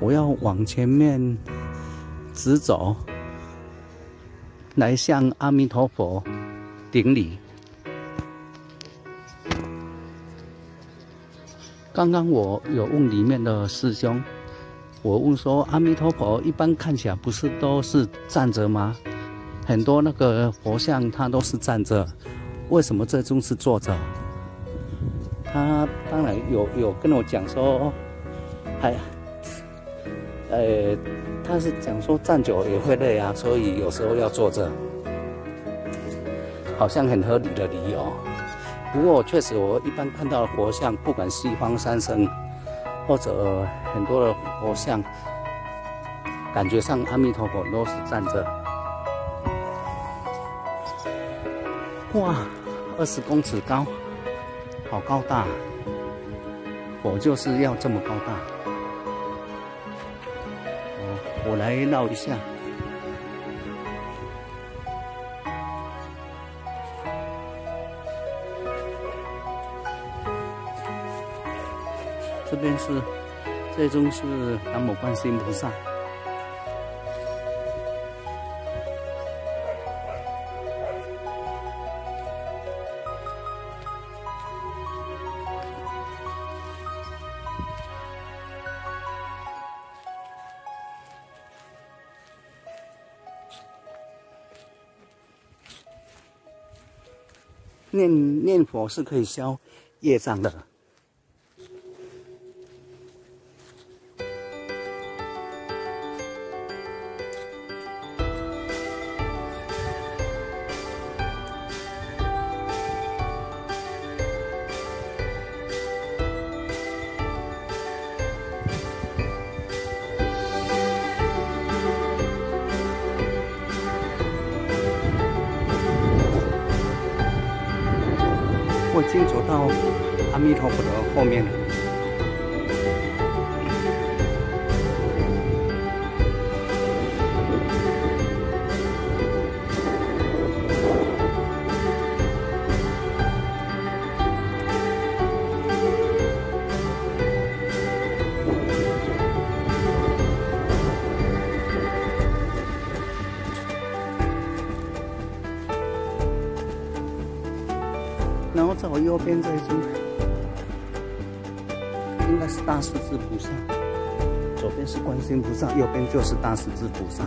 我要往前面直走，来向阿弥陀佛顶礼。刚刚我有问里面的师兄，我问说阿弥陀佛一般看起来不是都是站着吗？很多那个佛像他都是站着，为什么这尊是坐着？他当然有有跟我讲说，还，呃，他是讲说站久也会累啊，所以有时候要坐着，好像很合理的理由。不过确实，我一般看到的佛像，不管西方三圣或者很多的佛像，感觉上阿弥陀佛都是站着。哇，二十公尺高。好高大，我就是要这么高大。我来绕一下，这边是，这尊是南无观世音菩萨。念念佛是可以消业障的。进走到阿弥陀佛的后面了。然后在我右边这一尊，应该是大势至菩萨。左边是观世音菩萨，右边就是大势至菩萨。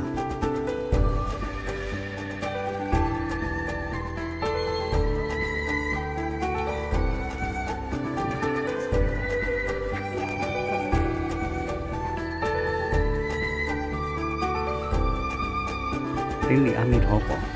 顶礼阿弥陀佛。